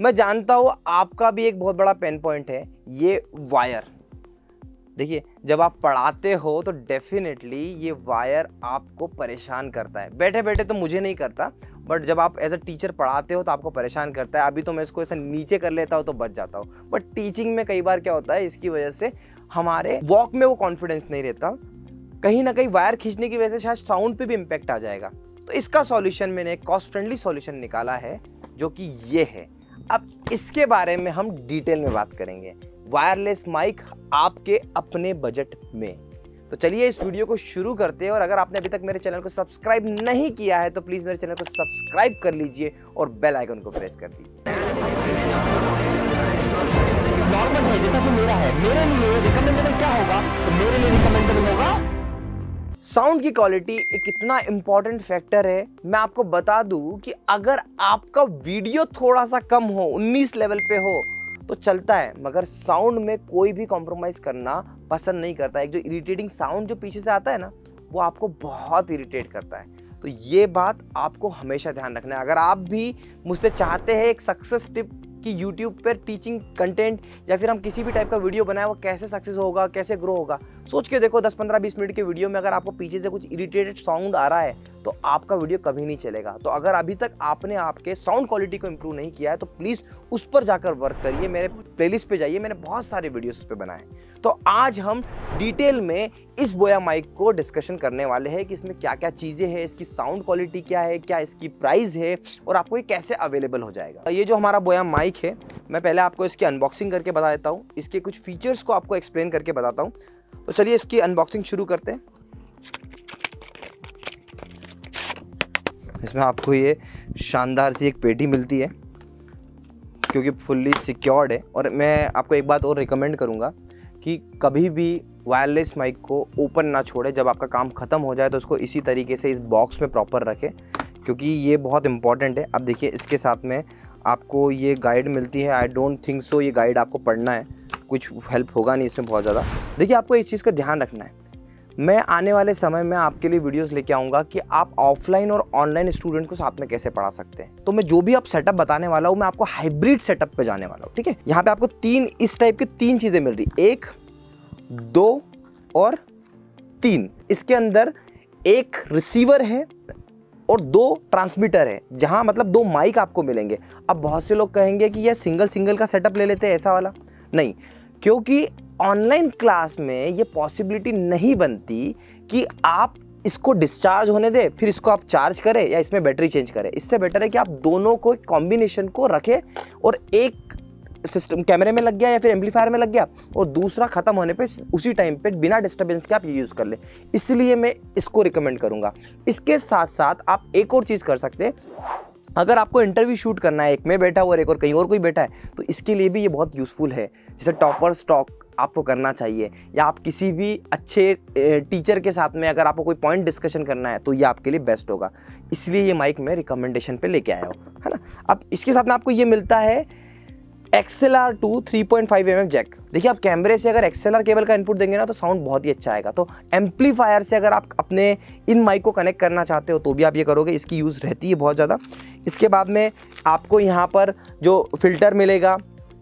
मैं जानता हूँ आपका भी एक बहुत बड़ा पेन पॉइंट है, ये वायर। देखिए, जब आप पढ़ाते हो तो डेफिनेटली ये वायर आपको परेशान करता है। बैठे बैठे तो मुझे नहीं करता, बट जब आप एज अ टीचर पढ़ाते हो तो आपको परेशान करता है। अभी तो मैं इसको ऐसा नीचे कर लेता हूँ तो बच जाता हूँ। बट टीचिंग में कई बार क्या होता है, इसकी वजह से हमारे वॉक में वो कॉन्फिडेंस नहीं रहता। कहीं ना कहीं वायर खींचने की वजह से शायद साउंड पे भी इम्पेक्ट आ जाएगा। तो इसका सॉल्यूशन मैंने एक कॉस्ट फ्रेंडली सॉल्यूशन निकाला है, जो कि ये है। अब इसके बारे में हम डिटेल में बात करेंगे। वायरलेस माइक आपके अपने बजट में। तो चलिए इस वीडियो को शुरू करते हैं और अगर आपने अभी तक मेरे चैनल को सब्सक्राइब नहीं किया है तो प्लीज़ मेरे चैनल को सब्सक्राइब कर लीजिए और बेल आइकन को प्रेस कर दीजिए। नॉर्मल है, जैसा कि मेरा है। मेरे लिए रिकमेंडेबल क्या होगा साउंड की क्वालिटी एक इतना इंपॉर्टेंट फैक्टर है। मैं आपको बता दूँ कि अगर आपका वीडियो थोड़ा सा कम हो 19 लेवल पे हो तो चलता है, मगर साउंड में कोई भी कॉम्प्रोमाइज करना पसंद नहीं करता एक जो इरिटेटिंग साउंड जो पीछे से आता है ना, वो आपको बहुत इरिटेट करता है। तो ये बात आपको हमेशा ध्यान रखना है। अगर आप भी मुझसे चाहते हैं एक सक्सेस टिप कि YouTube पर टीचिंग कंटेंट या फिर हम किसी भी टाइप का वीडियो बनाए, वो कैसे सक्सेस होगा, कैसे ग्रो होगा? सोच के देखो 10 15 20 मिनट के वीडियो में अगर आपको पीछे से कुछ इरिटेटेड साउंड आ रहा है तो आपका वीडियो कभी नहीं चलेगा। तो अगर अभी तक आपने आपके साउंड क्वालिटी को इम्प्रूव नहीं किया है तो प्लीज़ उस पर जाकर वर्क करिए, मेरे प्लेलिस्ट पे जाइए, मैंने बहुत सारे वीडियोस उस पर बनाए तो आज हम डिटेल में इस बोया माइक को डिस्कशन करने वाले हैं कि इसमें क्या क्या चीज़ें हैं, इसकी साउंड क्वालिटी क्या है, क्या इसकी प्राइस है, और आपको ये कैसे अवेलेबल हो जाएगा। ये जो हमारा बोया माइक है, मैं पहले आपको इसकी अनबॉक्सिंग करके बता देता हूँ। इसके कुछ फीचर्स को आपको एक्सप्लेन करके बताता हूँ। तो चलिए इसकी अनबॉक्सिंग शुरू करते हैं। इसमें आपको ये शानदार सी एक पेटी मिलती है, क्योंकि फुल्ली सिक्योर्ड है। और मैं आपको एक बात और रिकमेंड करूँगा कि कभी भी वायरलेस माइक को ओपन ना छोड़े। जब आपका काम ख़त्म हो जाए तो उसको इसी तरीके से इस बॉक्स में प्रॉपर रखें, क्योंकि ये बहुत इंपॉर्टेंट है। अब देखिए, इसके साथ में आपको ये गाइड मिलती है। आई डोंट थिंक सो ये गाइड आपको पढ़ना है। कुछ हेल्प होगा नहीं इसमें बहुत ज़्यादा। देखिए, आपको इस चीज़ का ध्यान रखना है। मैं आने वाले समय में आपके लिए वीडियोस लेके आऊँगा कि आप ऑफलाइन और ऑनलाइन स्टूडेंट्स को साथ में कैसे पढ़ा सकते हैं। तो मैं जो भी आप सेटअप बताने वाला हूँ, मैं आपको हाइब्रिड सेटअप पे जाने वाला हूँ, ठीक है? यहाँ पे आपको तीन, इस टाइप की तीन चीज़ें मिल रही एक, दो और तीन। इसके अंदर एक रिसीवर है और दो ट्रांसमीटर है, जहाँ मतलब दो माइक आपको मिलेंगे। अब बहुत से लोग कहेंगे कि यह सिंगल सिंगल का सेटअप ले लेते हैं, ऐसा वाला। नहीं, क्योंकि ऑनलाइन क्लास में ये पॉसिबिलिटी नहीं बनती कि आप इसको डिस्चार्ज होने दे, फिर इसको आप चार्ज करें या इसमें बैटरी चेंज करें। इससे बेटर है कि आप दोनों को कॉम्बिनेशन को रखें और एक सिस्टम कैमरे में लग गया या फिर एम्पलीफायर में लग गया और दूसरा खत्म होने पे उसी टाइम पे बिना डिस्टरबेंस के आप ये यूज़ कर ले। इसलिए मैं इसको रिकमेंड करूँगा। इसके साथ साथ आप एक और चीज़ कर सकते अगर आपको इंटरव्यू शूट करना है, एक में बैठा हुआ और एक और कहीं और कोई बैठा है तो इसके लिए भी ये बहुत यूज़फुल है। जैसे टॉपर स्टॉक आपको करना चाहिए, या आप किसी भी अच्छे टीचर के साथ में अगर आपको कोई पॉइंट डिस्कशन करना है तो ये आपके लिए बेस्ट होगा। इसलिए ये माइक मैं रिकमेंडेशन पे लेके आया हूँ, है ना? अब इसके साथ में आपको ये मिलता है XL R to three point five M M jack देखिए, आप कैमरे से अगर एक्सएल आर केबल का इनपुट देंगे ना तो साउंड बहुत ही अच्छा आएगा। तो एम्पलीफायर से अगर आप अपने इन माइक को कनेक्ट करना चाहते हो तो भी आप ये करोगे, इसकी यूज़ रहती है बहुत ज़्यादा। इसके बाद में आपको यहाँ पर जो फ़िल्टर मिलेगा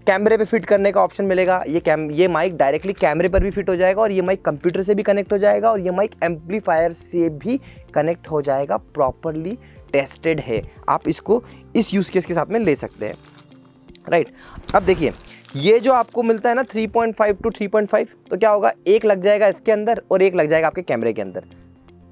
कैमरे पे फिट करने का ऑप्शन मिलेगा। ये कैम, ये माइक डायरेक्टली कैमरे पर भी फिट हो जाएगा और ये माइक कंप्यूटर से भी कनेक्ट हो जाएगा और ये माइक एम्पलीफायर से भी कनेक्ट हो जाएगा। प्रॉपरली टेस्टेड है। आप इसको इस यूज़ केस के साथ में ले सकते हैं। राइट अब देखिए, ये जो आपको मिलता है ना 3.5 टू 3.5 तो क्या होगा? एक लग जाएगा इसके अंदर और एक लग जाएगा आपके कैमरे के अंदर।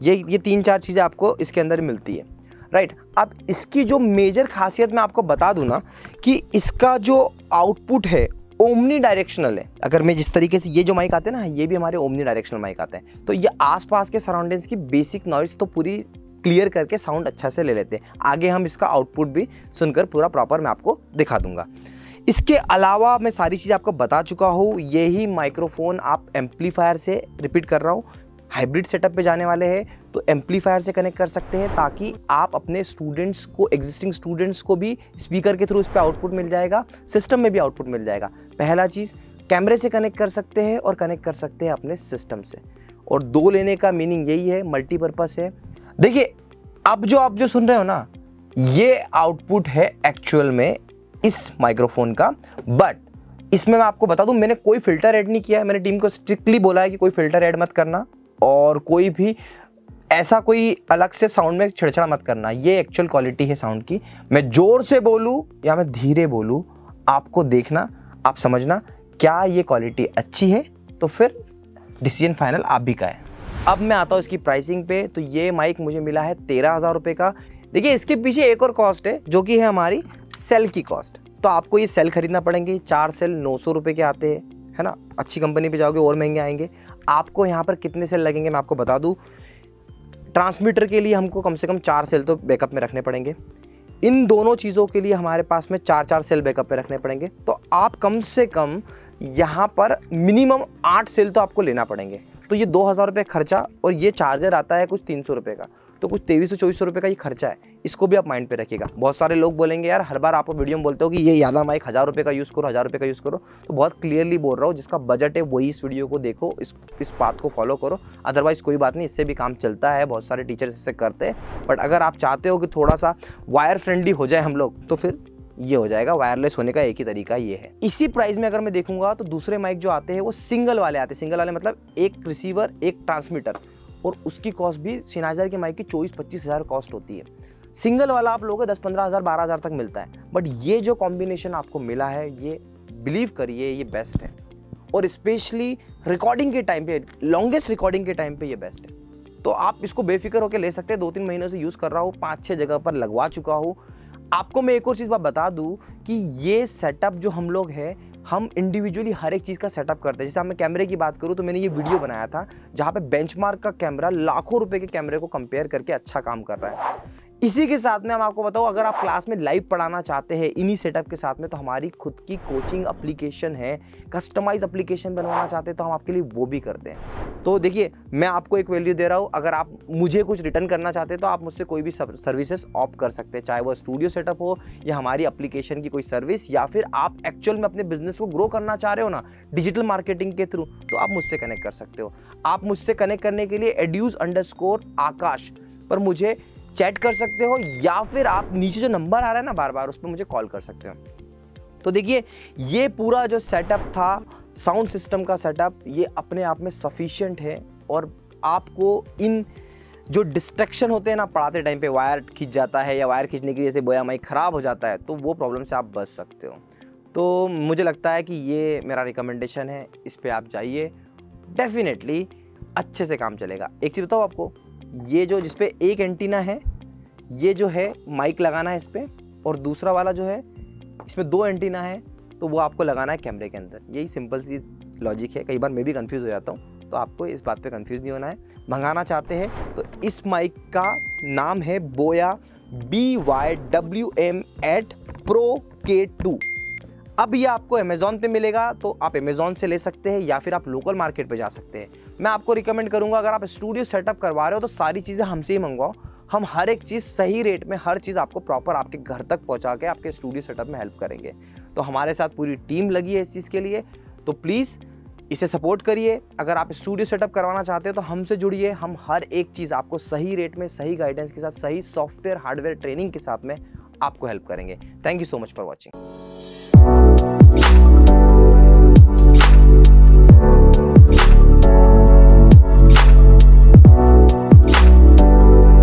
ये ये तीन चार चीज़ें आपको इसके अंदर मिलती है। राइट अब इसकी जो मेजर खासियत मैं आपको बता दूँ ना, कि इसका जो आउटपुट है ओमनी डायरेक्शनल है। अगर मैं जिस तरीके से ये जो माइक आते हैं ना, ये भी हमारे ओमनी डायरेक्शनल माइक आते हैं। तो ये आसपास के सराउंडिंग्स की बेसिक नॉइज़ तो पूरी क्लियर करके साउंड अच्छा से ले लेते हैं। आगे हम इसका आउटपुट भी सुनकर पूरा प्रॉपर मैं आपको दिखा दूँगा। इसके अलावा मैं सारी चीज़ आपको बता चुका हूँ यही माइक्रोफोन आप एम्पलीफायर से रिपीट कर रहा हूँ। हाइब्रिड सेटअप पे जाने वाले हैं। तो एम्पलीफायर से कनेक्ट कर सकते हैं ताकि आप अपने स्टूडेंट्स को एग्जिस्टिंग स्टूडेंट्स को भी स्पीकर के थ्रू इस पर आउटपुट मिल जाएगा सिस्टम में भी आउटपुट मिल जाएगा। पहला चीज़ कैमरे से कनेक्ट कर सकते हैं और कनेक्ट कर सकते हैं अपने सिस्टम से। और दो लेने का मीनिंग यही है मल्टीपर्पज़ है। देखिए, अब जो आप जो सुन रहे हो ना, ये आउटपुट है एक्चुअल में इस माइक्रोफोन का बट इसमें मैं आपको बता दूँ, मैंने कोई फ़िल्टर ऐड नहीं किया है। मैंने टीम को स्ट्रिक्टली बोला है कि कोई फ़िल्टर ऐड मत करना और कोई भी ऐसा कोई अलग से साउंड में छिड़छड़ा मत करना। ये एक्चुअल क्वालिटी है साउंड की। मैं ज़ोर से बोलूँ या मैं धीरे बोलूँ, आपको देखना, आप समझना क्या ये क्वालिटी अच्छी है तो फिर डिसीज़न फाइनल आप भी का है। अब मैं आता हूँ इसकी प्राइसिंग पे तो ये माइक मुझे मिला है तेरह हज़ार रुपये का। देखिए, इसके पीछे एक और कॉस्ट है, जो कि है हमारी सेल की कॉस्ट तो आपको ये सेल खरीदना पड़ेंगे, चार सेल नौ सौ रुपये के आते हैं, है ना? अच्छी कंपनी पे जाओगे, और महँगे आएँगे। आपको यहाँ पर कितने सेल लगेंगे, मैं आपको बता दूँ। ट्रांसमीटर के लिए हमको कम से कम चार सेल तो बैकअप में रखने पड़ेंगे। इन दोनों चीज़ों के लिए हमारे पास में चार चार सेल बैकअप में रखने पड़ेंगे। तो आप कम से कम यहाँ पर मिनिमम आठ सेल तो आपको लेना पड़ेंगे। तो ये दो हज़ार रुपये खर्चा और ये चार्जर आता है कुछ तीन सौ रुपये का। तो कुछ तेईस सौ चौबीस सौ रुपये का ये खर्चा है। इसको भी आप माइंड पे रखिएगा। बहुत सारे लोग बोलेंगे, यार, हर बार आप वीडियो में बोलते हो कि ये यादा माइक हज़ार रुपये का यूज़ करो, हज़ार रुपये का यूज़ करो। तो बहुत क्लियरली बोल रहा हूँ, जिसका बजट है वही इस वीडियो को देखो, इस इस बात को फॉलो करो। अदरवाइज़ कोई बात नहीं, इससे भी काम चलता है, बहुत सारे टीचर्स इससे करते हैं। बट अगर आप चाहते हो कि थोड़ा सा वायर फ्रेंडली हो जाए हम लोग तो फिर ये हो जाएगा वायरलेस होने का एक ही तरीका ये है। इसी प्राइस में अगर मैं देखूँगा तो दूसरे माइक जो आते हैं, वो सिंगल वाले आते हैं। सिंगल वाले मतलब एक रिसीवर एक ट्रांसमीटर और उसकी कॉस्ट भी सिनाइजर की माइक की चौबीस पच्चीस हज़ार कॉस्ट होती है। सिंगल वाला आप लोगों को दस पंद्रह हज़ार, बारह हज़ार तक मिलता है। बट ये जो कॉम्बिनेशन आपको मिला है, ये बिलीव करिए, ये बेस्ट है। और स्पेशली रिकॉर्डिंग के टाइम पे लॉन्गेस्ट रिकॉर्डिंग के टाइम पे ये बेस्ट है। तो आप इसको बेफिक्र होकर ले सकते हैं। दो तीन महीनों से यूज़ कर रहा हूँ पाँच छः जगह पर लगवा चुका हूँ। आपको मैं एक और चीज़ बात बता दूँ कि ये सेटअप जो हम लोग हैं हम इंडिविजुअली हर एक चीज़ का सेटअप करते हैं। जैसे मैं कैमरे की बात करूँ तो मैंने ये वीडियो बनाया था, जहाँ पे बेंचमार्क का कैमरा लाखों रुपए के कैमरे को कंपेयर करके अच्छा काम कर रहा है। इसी के साथ में हम आपको बताओ अगर आप क्लास में लाइव पढ़ाना चाहते हैं, इन्हीं सेटअप के साथ में तो हमारी खुद की कोचिंग अप्लीकेशन है कस्टमाइज अप्लीकेशन बनवाना चाहते हैं तो हम आपके लिए वो भी करते हैं। तो देखिए, मैं आपको एक वैल्यू दे रहा हूँ, अगर आप मुझे कुछ रिटर्न करना चाहते हैं तो आप मुझसे कोई भी सर्विसेज़ ऑप्ट कर सकते हैं, चाहे वो स्टूडियो सेटअप हो, या हमारी अप्लीकेशन की कोई सर्विस या फिर आप एक्चुअल में अपने बिज़नेस को ग्रो करना चाह रहे हो ना डिजिटल मार्केटिंग के थ्रू तो आप मुझसे कनेक्ट कर सकते हो। आप मुझसे कनेक्ट करने के लिए एड्यूज अंडर आकाश, पर मुझे चैट कर सकते हो, या फिर आप नीचे जो नंबर आ रहा है ना बार बार उस पर मुझे कॉल कर सकते हो। तो देखिए, ये पूरा जो सेटअप था साउंड सिस्टम का सेटअप ये अपने आप में सफिशियंट है, और आपको इन जो डिस्ट्रक्शन होते हैं ना, पढ़ाते टाइम पे वायर खींच जाता है, या वायर खींचने की वजह से बोया माई ख़राब हो जाता है तो वो प्रॉब्लम से आप बच सकते हो। तो मुझे लगता है कि ये मेरा रिकमेंडेशन है, इस पर आप जाइए। डेफिनेटली अच्छे से काम चलेगा। एक चीज़ बताओ आपको? ये जो जिस पे एक एंटीना है, ये जो है माइक लगाना है इस पर और दूसरा वाला जो है इसमें दो एंटीना है तो वो आपको लगाना है कैमरे के अंदर। यही सिंपल सी लॉजिक है। कई बार मैं भी कंफ्यूज हो जाता हूँ तो आपको इस बात पे कंफ्यूज नहीं होना है। मंगाना चाहते हैं तो इस माइक का नाम है Boya B Y W M eight pro K two अब ये आपको अमेजोन पे मिलेगा तो आप अमेजोन से ले सकते हैं, या फिर आप लोकल मार्केट पे जा सकते हैं। मैं आपको रिकमेंड करूँगा, अगर आप स्टूडियो सेटअप करवा रहे हो तो सारी चीज़ें हमसे ही मंगवाओ। हम हर एक चीज़ सही रेट में, हर चीज़ आपको प्रॉपर आपके घर तक पहुँचा के आपके स्टूडियो सेटअप में हेल्प करेंगे। तो हमारे साथ पूरी टीम लगी है इस चीज़ के लिए। तो प्लीज़ इसे सपोर्ट करिए। अगर आप स्टूडियो सेटअप करवाना चाहते हो तो हमसे जुड़िए। हम हर एक चीज़ आपको सही रेट में, सही गाइडेंस के साथ, सही सॉफ्टवेयर हार्डवेयर ट्रेनिंग के साथ में आपको हेल्प करेंगे। Thank you so much for watching